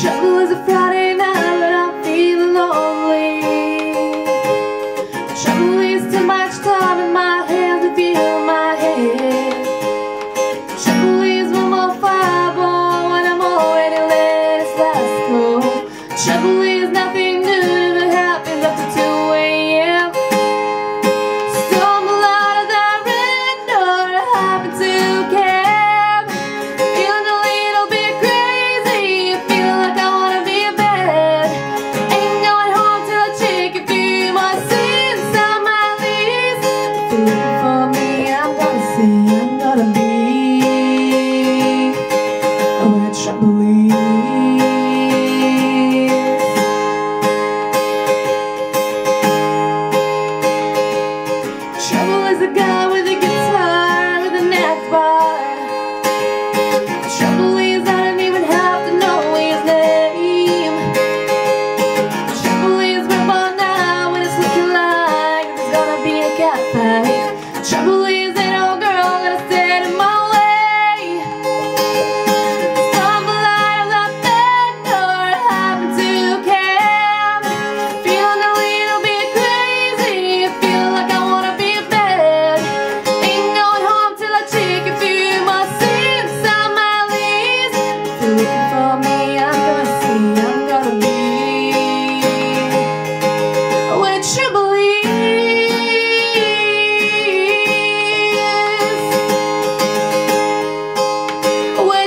Trouble was a Friday Yeah.